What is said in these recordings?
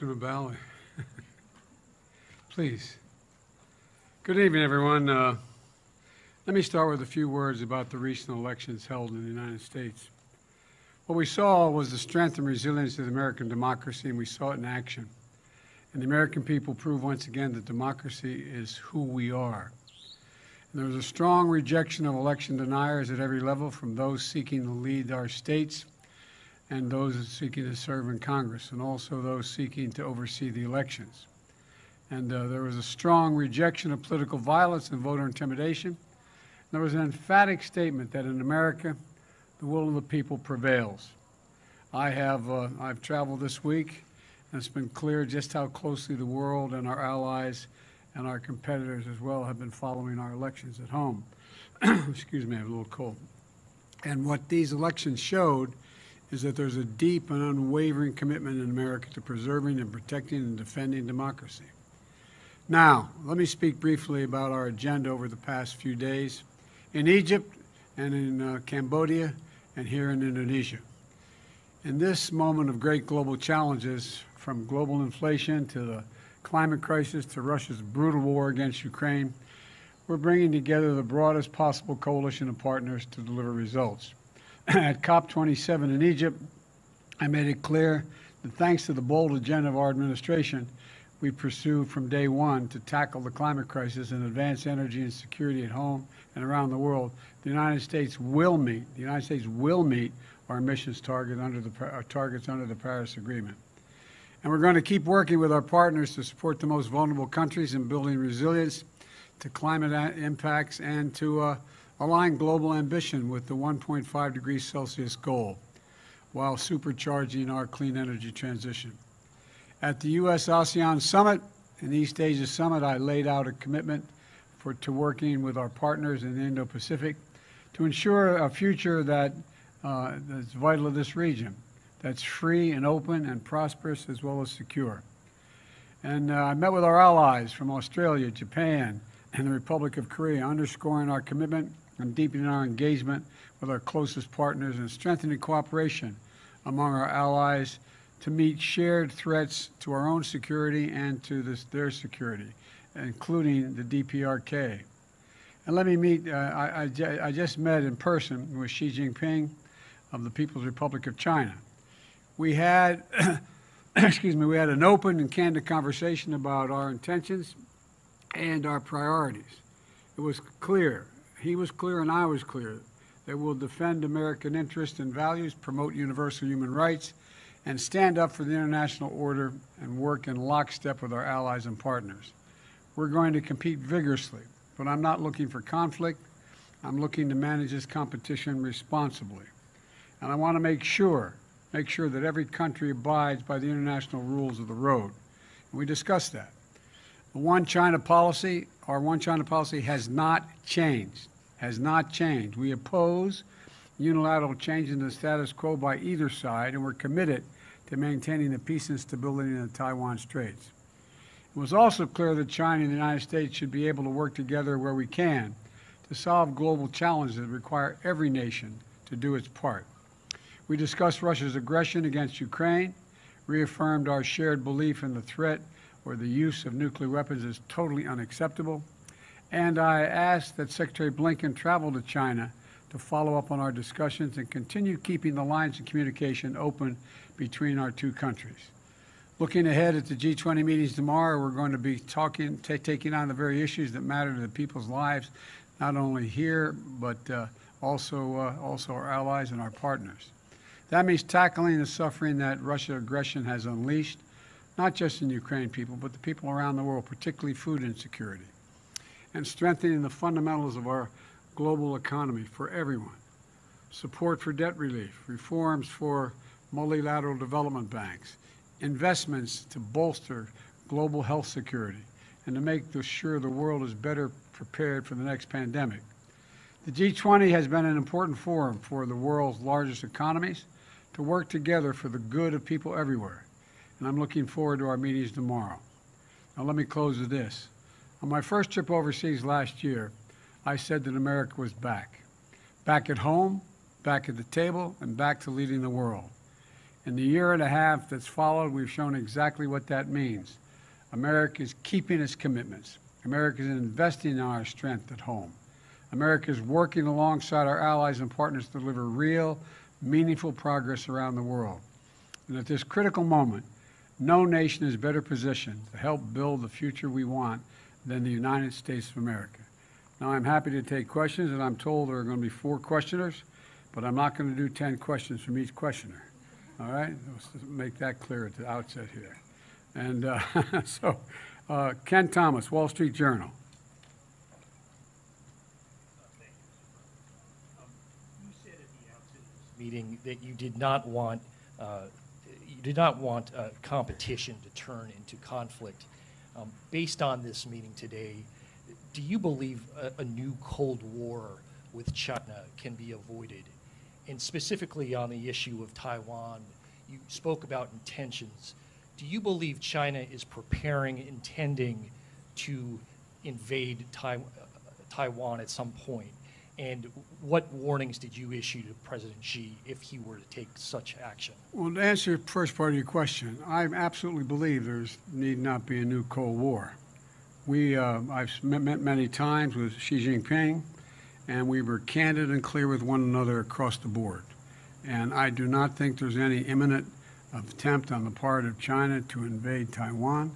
Bali. Please. Good evening, everyone. Uh, let me start with a few words about the recent elections held in the United States. What we saw was the strength and resilience of the American democracy, and we saw it in action. And the American people proved once again that democracy is who we are. And there was a strong rejection of election deniers at every level, from those seeking to lead our states and those seeking to serve in Congress, and also those seeking to oversee the elections. And uh, there was a strong rejection of political violence and voter intimidation. There was an emphatic statement that in America, the will of the people prevails. I have uh, I've traveled this week, and it's been clear just how closely the world and our allies and our competitors as well have been following our elections at home. Excuse me, I have a little cold. And what these elections showed is that there's a deep and unwavering commitment in America to preserving and protecting and defending democracy. Now, let me speak briefly about our agenda over the past few days in Egypt and in uh, Cambodia and here in Indonesia. In this moment of great global challenges, from global inflation to the climate crisis to Russia's brutal war against Ukraine, we're bringing together the broadest possible coalition of partners to deliver results. at COP27 in Egypt, I made it clear that thanks to the bold agenda of our administration, we pursue from day one to tackle the climate crisis and advance energy and security at home and around the world. The United States will meet. The United States will meet our emissions target under the our targets under the Paris Agreement. And we're going to keep working with our partners to support the most vulnerable countries in building resilience to climate impacts and to uh, align global ambition with the 1.5 degrees Celsius goal while supercharging our clean energy transition. At the U.S. ASEAN Summit and East Asia Summit, I laid out a commitment for, to working with our partners in the Indo-Pacific to ensure a future that, uh, that's vital to this region, that's free and open and prosperous as well as secure. And uh, I met with our allies from Australia, Japan, and the Republic of Korea, underscoring our commitment and deepening our engagement with our closest partners and strengthening cooperation among our allies to meet shared threats to our own security and to this, their security, including the DPRK. And let me meet, uh, I, I, I, just met in person with Xi Jinping of the People's Republic of China. We had, excuse me, we had an open and candid conversation about our intentions and our priorities. It was clear he was clear and I was clear that we'll defend American interests and values, promote universal human rights, and stand up for the international order and work in lockstep with our allies and partners. We're going to compete vigorously, but I'm not looking for conflict. I'm looking to manage this competition responsibly. And I want to make sure, make sure that every country abides by the international rules of the road. And we discussed that. The one China policy, our one China policy has not changed has not changed. We oppose unilateral change in the status quo by either side, and we're committed to maintaining the peace and stability in the Taiwan Straits. It was also clear that China and the United States should be able to work together where we can to solve global challenges that require every nation to do its part. We discussed Russia's aggression against Ukraine, reaffirmed our shared belief in the threat or the use of nuclear weapons is totally unacceptable, and I asked that Secretary Blinken travel to China to follow up on our discussions and continue keeping the lines of communication open between our two countries. Looking ahead at the G20 meetings tomorrow, we're going to be talking, taking on the very issues that matter to the people's lives, not only here, but uh, also, uh, also our allies and our partners. That means tackling the suffering that Russia aggression has unleashed, not just in Ukraine people, but the people around the world, particularly food insecurity and strengthening the fundamentals of our global economy for everyone. Support for debt relief, reforms for multilateral development banks, investments to bolster global health security, and to make sure the world is better prepared for the next pandemic. The G20 has been an important forum for the world's largest economies to work together for the good of people everywhere. And I'm looking forward to our meetings tomorrow. Now, let me close with this. On my first trip overseas last year, I said that America was back. Back at home, back at the table, and back to leading the world. In the year and a half that's followed, we've shown exactly what that means. America is keeping its commitments. America is investing in our strength at home. America is working alongside our allies and partners to deliver real, meaningful progress around the world. And at this critical moment, no nation is better positioned to help build the future we want than the United States of America. Now, I'm happy to take questions, and I'm told there are going to be four questioners, but I'm not going to do 10 questions from each questioner. All right? Let's make that clear at the outset here. And uh, so, uh, Ken Thomas, Wall Street Journal. You said at the outset of this meeting that you did not want, uh, did not want uh, competition to turn into conflict. Um, Based on this meeting today, do you believe a, a new Cold War with China can be avoided? And specifically on the issue of Taiwan, you spoke about intentions. Do you believe China is preparing, intending to invade Tai- uh, Taiwan at some point? And what warnings did you issue to President Xi if he were to take such action? Well, to answer the first part of your question, I absolutely believe there's need not be a new Cold War. We, uh, I've met, many times with Xi Jinping, and we were candid and clear with one another across the board. And I do not think there's any imminent attempt on the part of China to invade Taiwan.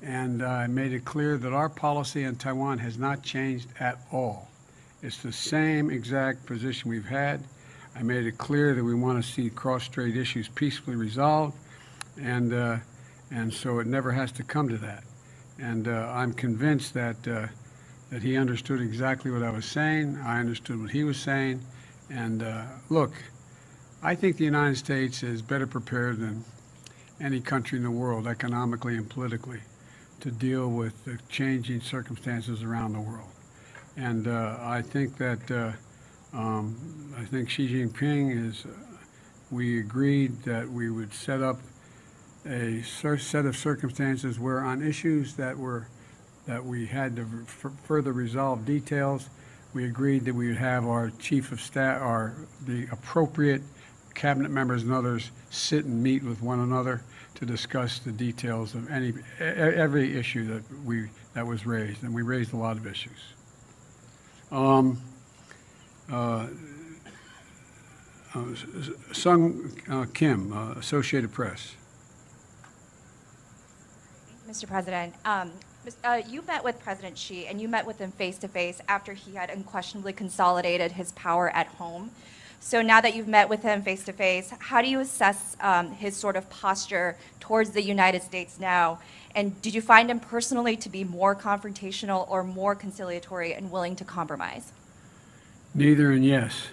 And I made it clear that our policy on Taiwan has not changed at all. It's the same exact position we've had. I made it clear that we want to see cross-strait issues peacefully resolved, and uh, and so it never has to come to that. And uh, I'm convinced that uh, that he understood exactly what I was saying. I understood what he was saying. And uh, look, I think the United States is better prepared than any country in the world, economically and politically, to deal with the changing circumstances around the world. And uh, I think that uh, um, I think Xi Jinping is. Uh, we agreed that we would set up a set of circumstances where, on issues that were that we had to further resolve details, we agreed that we would have our chief of staff, our the appropriate cabinet members and others sit and meet with one another to discuss the details of any every issue that we that was raised, and we raised a lot of issues. Um, uh, Seung uh, Kim, uh, Associated Press. Mr. President, um, uh, you met with President Xi and you met with him face to face after he had unquestionably consolidated his power at home. So now that you've met with him face to face, how do you assess um, his sort of posture towards the United States now? And did you find him personally to be more confrontational or more conciliatory and willing to compromise? Neither and yes.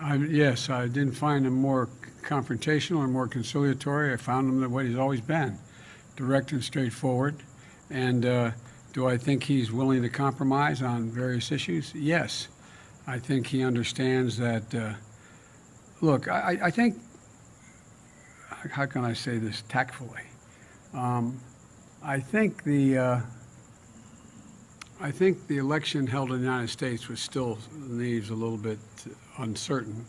I, yes, I didn't find him more confrontational or more conciliatory. I found him the way he's always been, direct and straightforward. And uh, do I think he's willing to compromise on various issues? Yes. I think he understands that. Uh, look, I, I think, how can I say this tactfully? Um, I think the. Uh, I think the election held in the United States, which still leaves a little bit uncertain,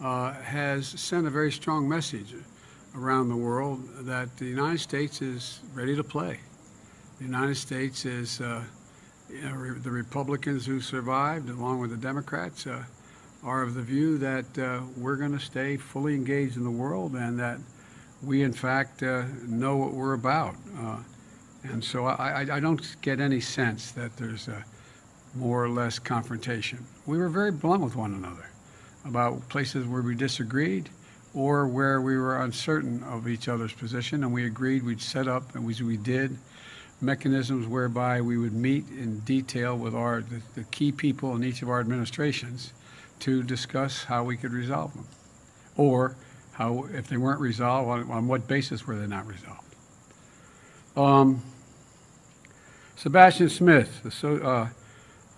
uh, has sent a very strong message around the world that the United States is ready to play. The United States is, uh, you know, re- the Republicans who survived, along with the Democrats, uh, are of the view that uh, we're going to stay fully engaged in the world and that we, in fact, uh, know what we're about. Uh, and so I, I, don't get any sense that there's more or less confrontation. We were very blunt with one another about places where we disagreed or where we were uncertain of each other's position, and we agreed we'd set up, and we, we did, mechanisms whereby we would meet in detail with our the, the key people in each of our administrations to discuss how we could resolve them, or how, if they weren't resolved, on, on what basis were they not resolved. Um, Sebastian Smith, the, so, uh,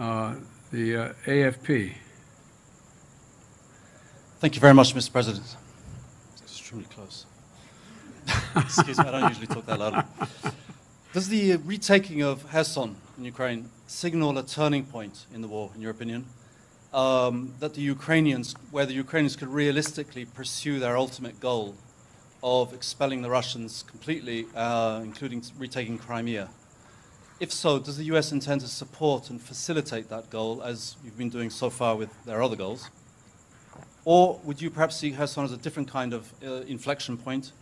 uh, the uh, AFP. Thank you very much, Mr. President. It's extremely close. Excuse me, I don't usually talk that loudly. Does the retaking of Kherson in Ukraine signal a turning point in the war, in your opinion? um, that the Ukrainians, where the Ukrainians could realistically pursue their ultimate goal of expelling the Russians completely, uh, including retaking Crimea. If so, does the US intend to support and facilitate that goal as you've been doing so far with their other goals? Or would you perhaps see Kherson as a different kind of uh, inflection point,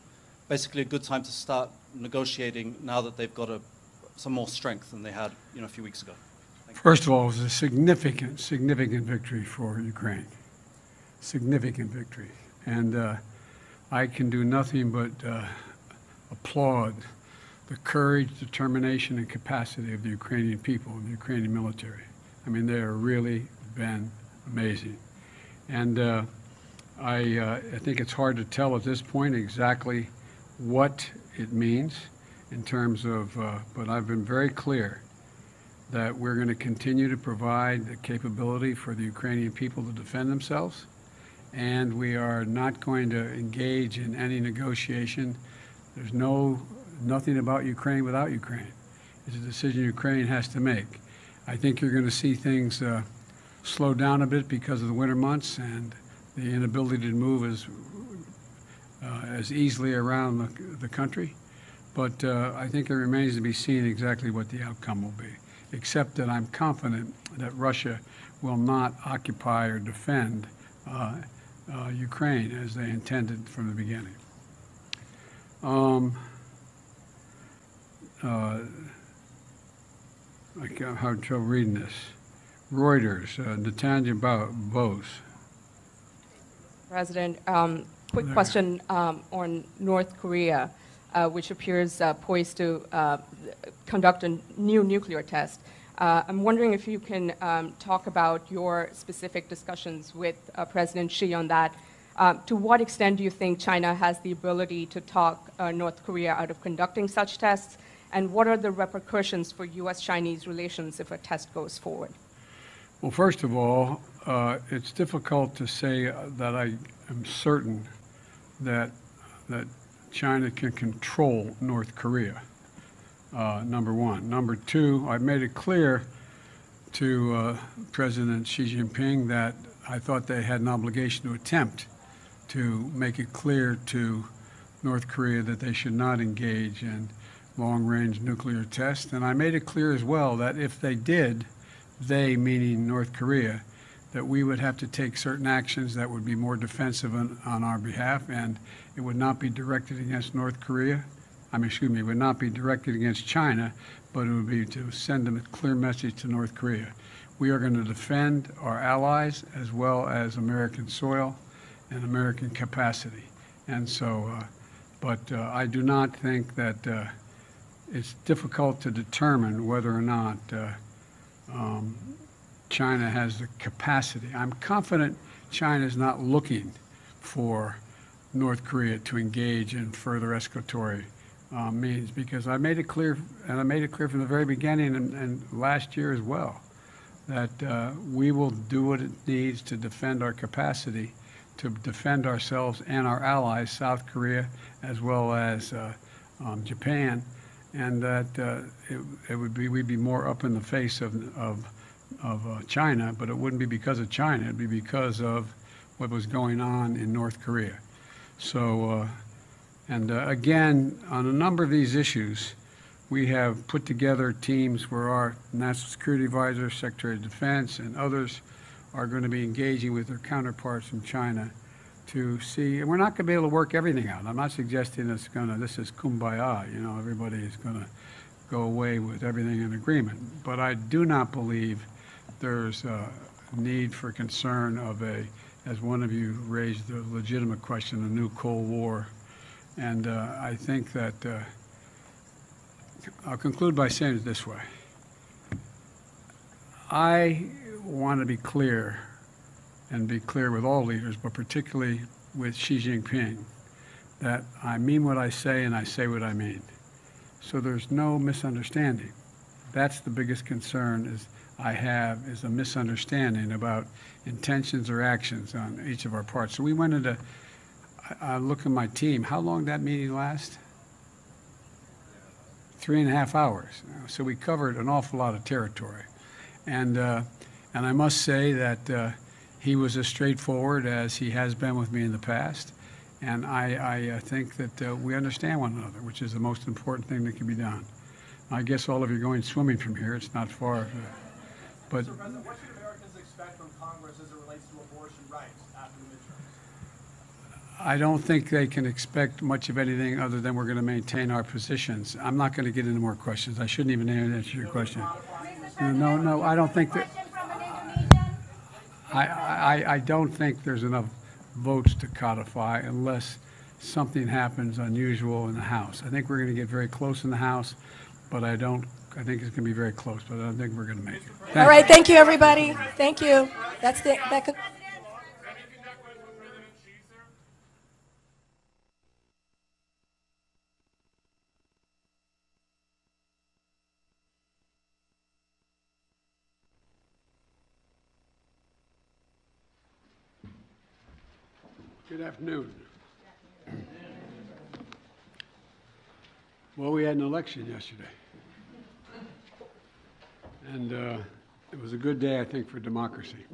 basically a good time to start negotiating now that they've got a, some more strength than they had you know, a few weeks ago? First of all, it was a significant, significant victory for Ukraine. Significant victory. And uh, I can do nothing but uh, applaud the courage, determination, and capacity of the Ukrainian people and the Ukrainian military. I mean, they have really been amazing. And uh, I, uh, I think it's hard to tell at this point exactly what it means in terms of, uh, but I've been very clear that we're going to continue to provide the capability for the Ukrainian people to defend themselves, and we are not going to engage in any negotiation. There's no nothing about Ukraine without Ukraine. It's a decision Ukraine has to make. I think you're going to see things uh, slow down a bit because of the winter months and the inability to move uh, as easily around the, the country. But uh, I think it remains to be seen exactly what the outcome will be except that I'm confident that Russia will not occupy or defend uh, uh, Ukraine as they intended from the beginning. Um, uh, I can't have trouble reading this. Reuters, uh, Bo- Bose. President, um, quick question um, on North Korea, uh, which appears uh, poised to uh, conduct a new nuclear test. Uh, I'm wondering if you can um, talk about your specific discussions with uh, President Xi on that. Uh, to what extent do you think China has the ability to talk uh, North Korea out of conducting such tests? And what are the repercussions for U.S. Chinese relations if a test goes forward? Well, first of all, uh, it's difficult to say that I am certain that that China can control North Korea. Uh, number one. Number two, I made it clear to uh, President Xi Jinping that I thought they had an obligation to attempt to make it clear to North Korea that they should not engage in long range nuclear tests. And I made it clear as well that if they did, they, meaning North Korea, that we would have to take certain actions that would be more defensive on, on our behalf, and it would not be directed against North Korea. I mean, excuse me, it would not be directed against China, but it would be to send a clear message to North Korea. We are going to defend our allies as well as American soil and American capacity. And so, uh, but uh, I do not think that uh, it's difficult to determine whether or not uh, um, China has the capacity. I'm confident China is not looking for North Korea to engage in further escalatory uh, means because I made it clear, and I made it clear from the very beginning and, and last year as well, that uh, we will do what it needs to defend our capacity, to defend ourselves and our allies, South Korea as well as uh, um, Japan, and that uh, it, it would be we'd be more up in the face of of, of uh, China, but it wouldn't be because of China. It'd be because of what was going on in North Korea. So, uh, and uh, again, on a number of these issues, we have put together teams where our National Security Advisor, Secretary of Defense, and others are going to be engaging with their counterparts from China to see, and we're not going to be able to work everything out. I'm not suggesting it's going to, this is kumbaya, you know, everybody is going to go away with everything in agreement. But I do not believe there's a need for concern of a, as one of you raised the legitimate question, a new Cold War. And uh, I think that, uh, I'll conclude by saying it this way. I want to be clear and be clear with all leaders, but particularly with Xi Jinping, that I mean what I say and I say what I mean. So there's no misunderstanding. That's the biggest concern is I have is a misunderstanding about intentions or actions on each of our parts. So we went into, I, I look at my team, how long did that meeting last? Three and a half hours. So we covered an awful lot of territory. And, uh, And I must say that uh, he was as straightforward as he has been with me in the past. And I, I uh, think that uh, we understand one another, which is the most important thing that can be done. I guess all of you are going swimming from here. It's not far. But Mr. President, what should Americans expect from Congress as it relates to abortion rights after the midterms? I don't think they can expect much of anything other than we're going to maintain our positions. I'm not going to get into more questions. I shouldn't even answer your question. No, no, I don't think that, I, I, I don't think there's enough votes to codify unless something happens unusual in the House. I think we're going to get very close in the House, but I don't, I think it's going to be very close, but I don't think we're going to make it. Thank All you. thank you, everybody. Thank you. That's the, that could. Good afternoon. Well, we had an election yesterday. And uh, it was a good day, I think, for democracy.